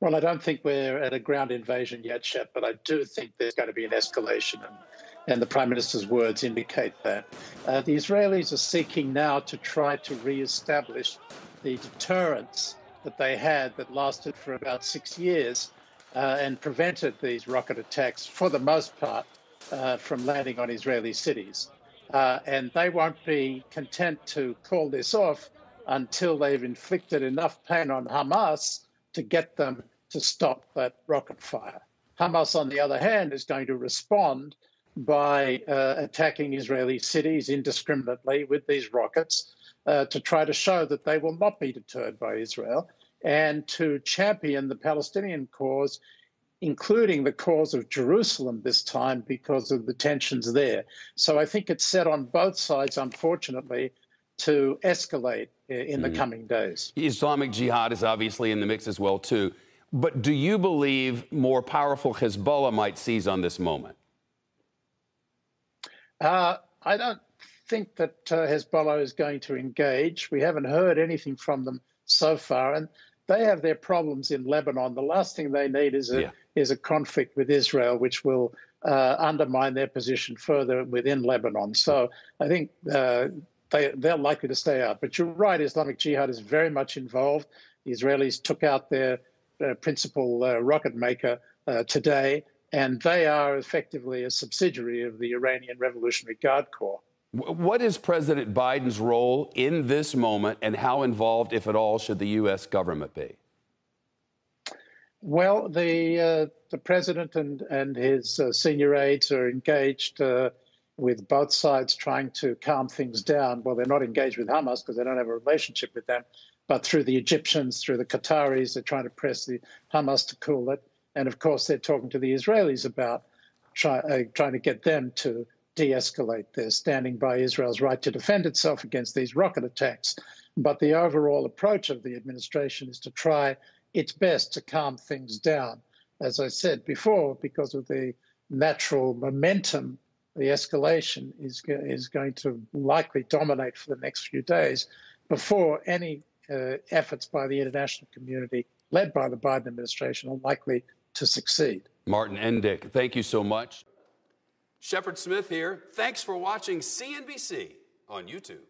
Well, I don't think we're at a ground invasion yet, Shep, but I do think there's going to be an escalation, and, and the Prime Minister's words indicate that. Uh, the Israelis are seeking now to try to re-establish the deterrence that they had that lasted for about six years uh, and prevented these rocket attacks, for the most part, uh, from landing on Israeli cities. Uh, and they won't be content to call this off until they've inflicted enough pain on Hamas to get them to stop that rocket fire. Hamas, on the other hand, is going to respond by uh, attacking Israeli cities indiscriminately with these rockets uh, to try to show that they will not be deterred by Israel and to champion the Palestinian cause, including the cause of Jerusalem this time because of the tensions there. So I think it's set on both sides, unfortunately, to escalate in the mm. coming days. Islamic Jihad is obviously in the mix as well, too. But do you believe more powerful Hezbollah might seize on this moment? Uh, I don't think that uh, Hezbollah is going to engage. We haven't heard anything from them so far, and they have their problems in Lebanon. The last thing they need is a yeah. is a conflict with Israel, which will uh, undermine their position further within Lebanon. So I think uh, they they're likely to stay out. But you're right, Islamic Jihad is very much involved. The Israelis took out their uh, principal uh, rocket maker uh, today, and they are effectively a subsidiary of the Iranian Revolutionary Guard Corps. What is President Biden's role in this moment, and how involved, if at all, should the U.S. government be? Well, the uh, the president and and his uh, senior aides are engaged uh, with both sides trying to calm things down. Well, they're not engaged with Hamas because they don't have a relationship with them, but through the Egyptians, through the Qataris, they're trying to press the Hamas to cool it, and of course, they're talking to the Israelis about try, uh, trying to get them to de escalate. They're standing by Israel's right to defend itself against these rocket attacks. But the overall approach of the administration is to try its best to calm things down. As I said before, because of the natural momentum, the escalation is, is going to likely dominate for the next few days before any uh, efforts by the international community, led by the Biden administration, are likely to succeed. Martin Indyk, thank you so much. Shepard Smith here. Thanks for watching CNBC on YouTube.